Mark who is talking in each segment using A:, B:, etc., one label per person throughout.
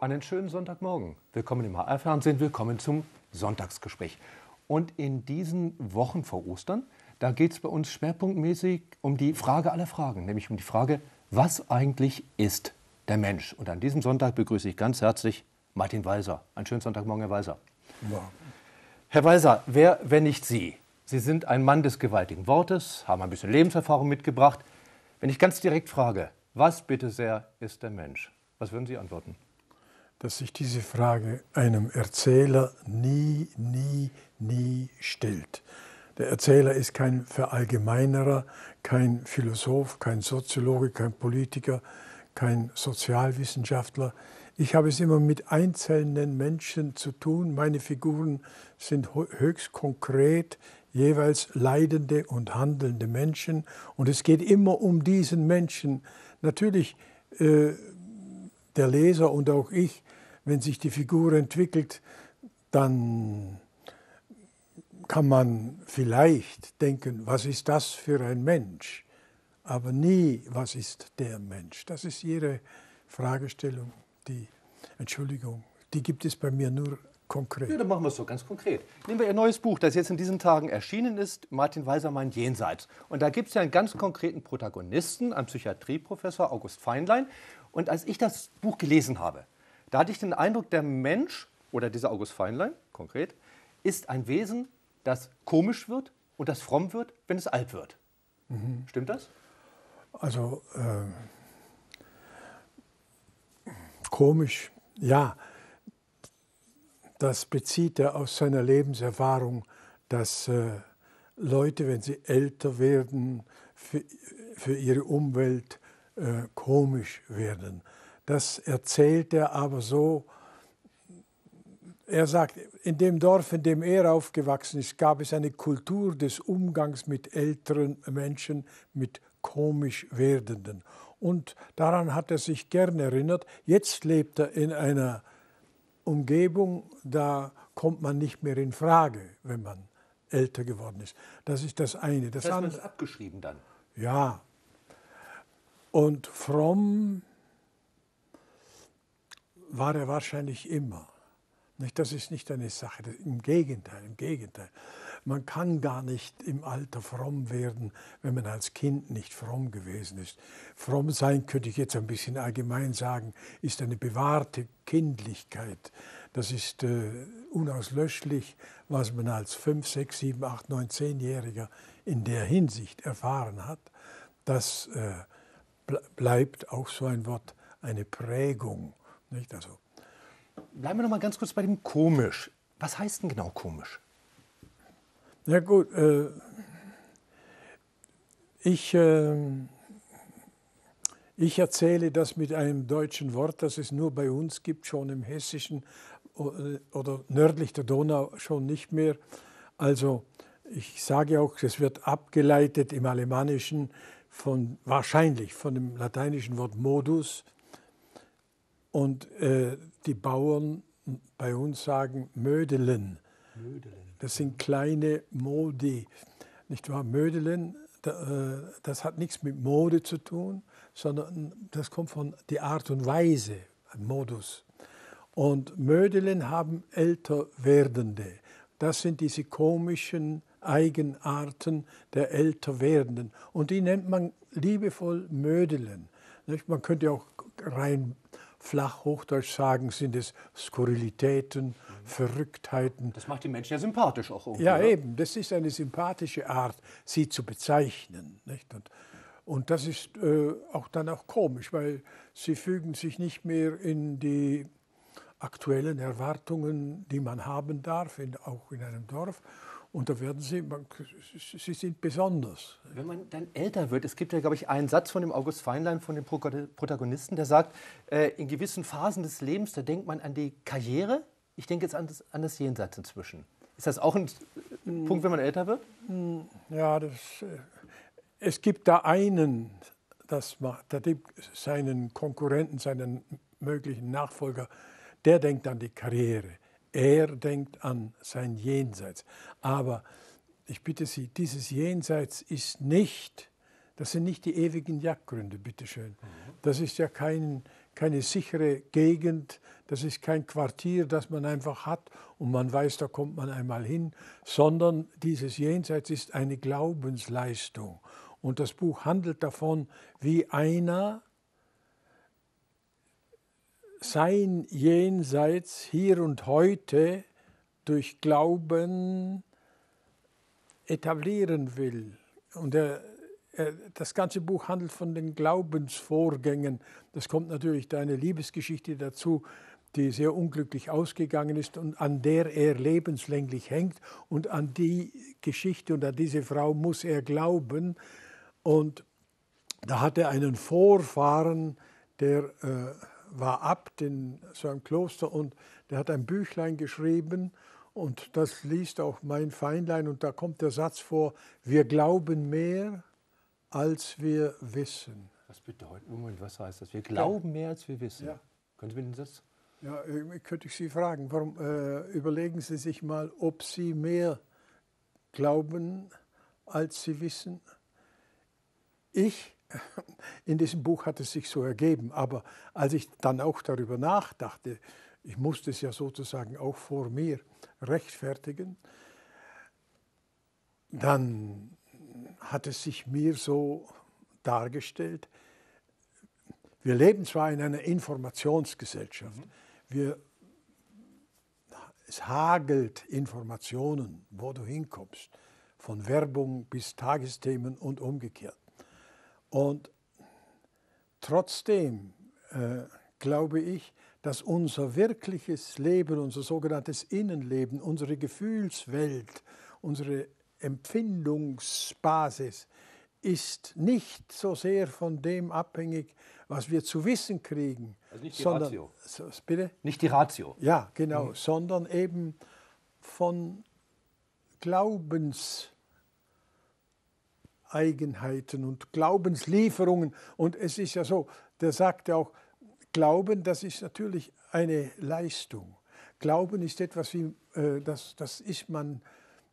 A: Einen schönen Sonntagmorgen. Willkommen im HR-Fernsehen, willkommen zum Sonntagsgespräch. Und in diesen Wochen vor Ostern, da geht es bei uns schwerpunktmäßig um die Frage aller Fragen, nämlich um die Frage, was eigentlich ist der Mensch? Und an diesem Sonntag begrüße ich ganz herzlich Martin Weiser. Einen schönen Sonntagmorgen, Herr Weiser. Ja. Herr Weiser, wer, wenn nicht Sie? Sie sind ein Mann des gewaltigen Wortes, haben ein bisschen Lebenserfahrung mitgebracht. Wenn ich ganz direkt frage, was bitte sehr ist der Mensch? Was würden Sie antworten?
B: Dass sich diese Frage einem Erzähler nie, nie, nie stellt. Der Erzähler ist kein Verallgemeinerer, kein Philosoph, kein Soziologe, kein Politiker, kein Sozialwissenschaftler. Ich habe es immer mit einzelnen Menschen zu tun. Meine Figuren sind höchst konkret, jeweils leidende und handelnde Menschen. Und es geht immer um diesen Menschen. Natürlich äh, der Leser und auch ich, wenn sich die Figur entwickelt, dann kann man vielleicht denken, was ist das für ein Mensch? Aber nie, was ist der Mensch? Das ist Ihre Fragestellung. Die, Entschuldigung, die gibt es bei mir nur konkret.
A: Ja, dann machen wir es so ganz konkret. Nehmen wir Ihr neues Buch, das jetzt in diesen Tagen erschienen ist, Martin Weiser, mein Jenseits. Und da gibt es ja einen ganz konkreten Protagonisten, einen Psychiatrieprofessor, August Feinlein. Und als ich das Buch gelesen habe, da hatte ich den Eindruck, der Mensch, oder dieser August Feinlein konkret, ist ein Wesen, das komisch wird und das fromm wird, wenn es alt wird. Mhm. Stimmt das?
B: Also äh, komisch, ja. Das bezieht er aus seiner Lebenserfahrung, dass äh, Leute, wenn sie älter werden, für, für ihre Umwelt äh, komisch werden. Das erzählt er aber so. Er sagt, in dem Dorf, in dem er aufgewachsen ist, gab es eine Kultur des Umgangs mit älteren Menschen, mit komisch werdenden. Und daran hat er sich gern erinnert. Jetzt lebt er in einer Umgebung, da kommt man nicht mehr in Frage, wenn man älter geworden ist. Das ist das eine.
A: Das, das heißt, man ist abgeschrieben dann.
B: Ja, und fromm war er wahrscheinlich immer. Das ist nicht eine Sache, im Gegenteil, im Gegenteil. Man kann gar nicht im Alter fromm werden, wenn man als Kind nicht fromm gewesen ist. Fromm sein, könnte ich jetzt ein bisschen allgemein sagen, ist eine bewahrte Kindlichkeit. Das ist äh, unauslöschlich, was man als 5, 6, 7, 8, 9, 10-Jähriger in der Hinsicht erfahren hat. Das äh, bleibt auch so ein Wort, eine Prägung. Nicht? Also.
A: Bleiben wir noch mal ganz kurz bei dem komisch. Was heißt denn genau komisch?
B: Ja gut, äh, ich, äh, ich erzähle das mit einem deutschen Wort, das es nur bei uns gibt, schon im Hessischen äh, oder nördlich der Donau schon nicht mehr. Also ich sage auch, es wird abgeleitet im Alemannischen von, wahrscheinlich von dem lateinischen Wort modus. Und äh, die Bauern bei uns sagen Mödelen. Mödelen. Das sind kleine Modi. Nicht wahr? Mödelen, äh, das hat nichts mit Mode zu tun, sondern das kommt von der Art und Weise, Modus. Und Mödelen haben älter werdende. Das sind diese komischen Eigenarten der älter werdenden. Und die nennt man liebevoll Mödelen. Man könnte auch rein flach Hochdeutsch sagen, sind es Skurrilitäten, mhm. Verrücktheiten.
A: Das macht die Menschen ja sympathisch auch
B: irgendwie. Ja, eben. Das ist eine sympathische Art, sie zu bezeichnen. Nicht? Und, und das ist äh, auch dann auch komisch, weil sie fügen sich nicht mehr in die aktuellen Erwartungen, die man haben darf, in, auch in einem Dorf. Und da werden sie, man, sie sind besonders.
A: Wenn man dann älter wird, es gibt ja, glaube ich, einen Satz von dem August Feinlein, von dem Protagonisten, der sagt, äh, in gewissen Phasen des Lebens, da denkt man an die Karriere, ich denke jetzt an das, an das Jenseits inzwischen. Ist das auch ein hm. Punkt, wenn man älter wird?
B: Ja, das, äh, es gibt da einen, das macht, der seinen Konkurrenten, seinen möglichen Nachfolger, der denkt an die Karriere. Er denkt an sein Jenseits. Aber ich bitte Sie, dieses Jenseits ist nicht Das sind nicht die ewigen Jagdgründe, bitteschön. Das ist ja kein, keine sichere Gegend, das ist kein Quartier, das man einfach hat und man weiß, da kommt man einmal hin, sondern dieses Jenseits ist eine Glaubensleistung. Und das Buch handelt davon, wie einer sein Jenseits hier und heute durch Glauben etablieren will. Und er, er, das ganze Buch handelt von den Glaubensvorgängen. Das kommt natürlich da eine Liebesgeschichte dazu, die sehr unglücklich ausgegangen ist und an der er lebenslänglich hängt. Und an die Geschichte und an diese Frau muss er glauben. Und da hat er einen Vorfahren, der äh, war Abt in so einem Kloster und der hat ein Büchlein geschrieben und das liest auch mein Feinlein und da kommt der Satz vor, wir glauben mehr, als wir wissen.
A: Was bedeutet, Moment, was heißt das? Wir glauben mehr, als wir wissen. Ja. Können Sie mir den Satz?
B: Ja, äh, könnte ich Sie fragen, warum äh, überlegen Sie sich mal, ob Sie mehr glauben, als Sie wissen? Ich, in diesem Buch hat es sich so ergeben, aber als ich dann auch darüber nachdachte, ich musste es ja sozusagen auch vor mir rechtfertigen, dann hat es sich mir so dargestellt, wir leben zwar in einer Informationsgesellschaft, wir, es hagelt Informationen, wo du hinkommst, von Werbung bis Tagesthemen und umgekehrt. Und trotzdem äh, glaube ich, dass unser wirkliches Leben, unser sogenanntes Innenleben, unsere Gefühlswelt, unsere Empfindungsbasis ist nicht so sehr von dem abhängig, was wir zu wissen kriegen.
A: Also nicht die sondern, Ratio. Bitte? Nicht die Ratio.
B: Ja, genau, mhm. sondern eben von Glaubenseigenheiten und Glaubenslieferungen. Und es ist ja so, der sagt ja auch, Glauben, das ist natürlich eine Leistung. Glauben ist etwas wie, äh, das, das, ist man,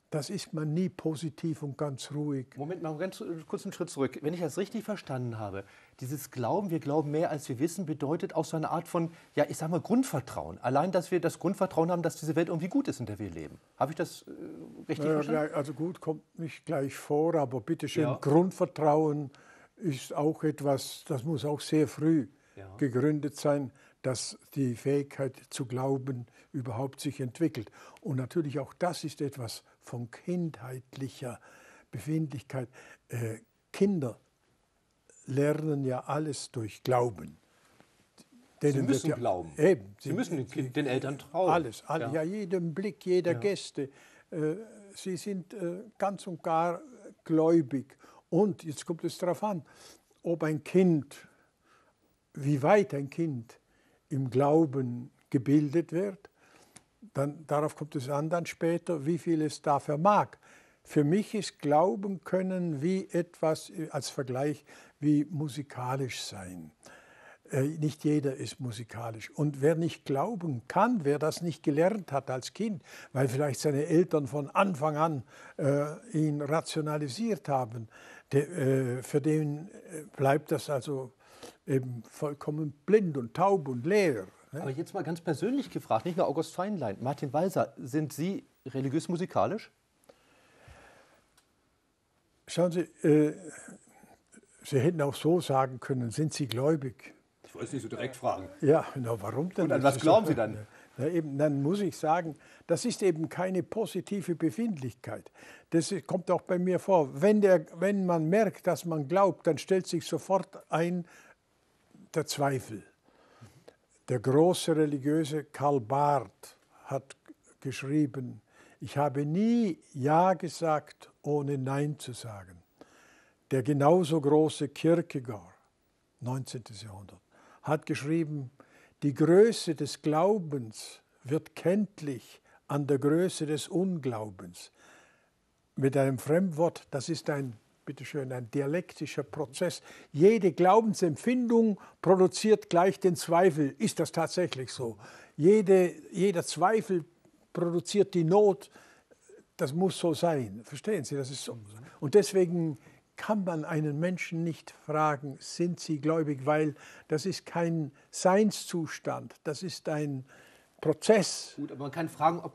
B: das ist man nie positiv und ganz ruhig.
A: Moment mal, ganz kurz einen Schritt zurück. Wenn ich das richtig verstanden habe, dieses Glauben, wir glauben mehr als wir wissen, bedeutet auch so eine Art von, ja, ich sag mal, Grundvertrauen. Allein, dass wir das Grundvertrauen haben, dass diese Welt irgendwie gut ist, in der wir leben. Habe ich das äh, richtig
B: naja,
A: verstanden?
B: Also gut kommt nicht gleich vor, aber bitteschön, ja. Grundvertrauen ist auch etwas, das muss auch sehr früh ja. gegründet sein, dass die Fähigkeit zu glauben überhaupt sich entwickelt. Und natürlich auch das ist etwas von kindheitlicher Befindlichkeit. Äh, Kinder lernen ja alles durch Glauben.
A: Denen sie müssen ja, glauben. Eben, sie, sie müssen den, den, Eltern trauen.
B: Alles, alles ja. ja. jedem Blick jeder ja. Gäste. Äh, sie sind äh, ganz und gar gläubig. Und jetzt kommt es darauf an, ob ein Kind wie weit ein Kind im Glauben gebildet wird, dann, darauf kommt es an dann später, wie viel es da vermag. Für mich ist Glauben können wie etwas als Vergleich wie musikalisch sein. Äh, nicht jeder ist musikalisch. Und wer nicht glauben kann, wer das nicht gelernt hat als Kind, weil vielleicht seine Eltern von Anfang an äh, ihn rationalisiert haben, der, äh, für den äh, bleibt das also eben vollkommen blind und taub und leer.
A: Ne? Aber jetzt mal ganz persönlich gefragt, nicht nur August Feinlein, Martin Walser, sind Sie religiös musikalisch?
B: Schauen Sie, äh, Sie hätten auch so sagen können, sind Sie gläubig?
A: Ich wollte es nicht so direkt fragen.
B: Ja, na, warum denn?
A: Und an was glauben Sie dann?
B: Na, eben, dann muss ich sagen, das ist eben keine positive Befindlichkeit. Das kommt auch bei mir vor. Wenn, der, wenn man merkt, dass man glaubt, dann stellt sich sofort ein, der Zweifel. Der große religiöse Karl Barth hat geschrieben, ich habe nie Ja gesagt, ohne Nein zu sagen. Der genauso große Kierkegaard, 19. Jahrhundert, hat geschrieben, die Größe des Glaubens wird kenntlich an der Größe des Unglaubens. Mit einem Fremdwort, das ist ein bitteschön, ein dialektischer Prozess. Jede Glaubensempfindung produziert gleich den Zweifel. Ist das tatsächlich so? Jede, jeder Zweifel produziert die Not. Das muss so sein. Verstehen Sie? Das ist so. Und deswegen kann man einen Menschen nicht fragen, sind sie gläubig, weil das ist kein Seinszustand, das ist ein Prozess.
A: Gut, aber man kann fragen, ob